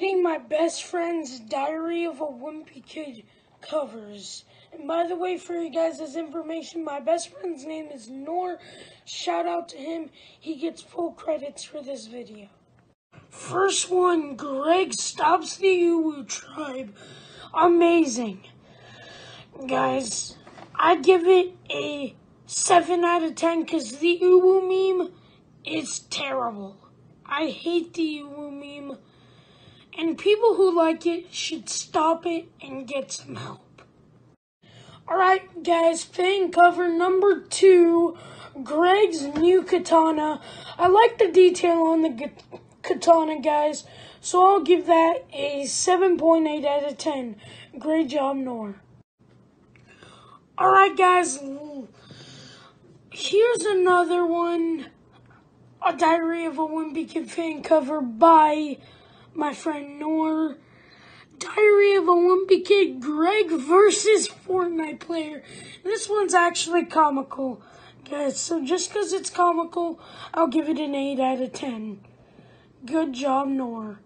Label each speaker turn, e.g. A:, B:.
A: reading my best friend's Diary of a Wimpy Kid covers. And by the way, for you guys' information, my best friend's name is Nour. Shout out to him. He gets full credits for this video. First one, Greg stops the Uwu tribe. Amazing. Guys, I give it a 7 out of 10 because the Uwu meme is terrible. I hate the Uwu meme. And people who like it should stop it and get some help. Alright, guys, fan cover number two Greg's new katana. I like the detail on the katana, guys, so I'll give that a 7.8 out of 10. Great job, Nour. Alright, guys, here's another one a Diary of a Wimpy Kid fan cover by my friend Nour. Diary of a Kid Greg versus Fortnite player. This one's actually comical, guys. So just because it's comical, I'll give it an 8 out of 10. Good job, Nour.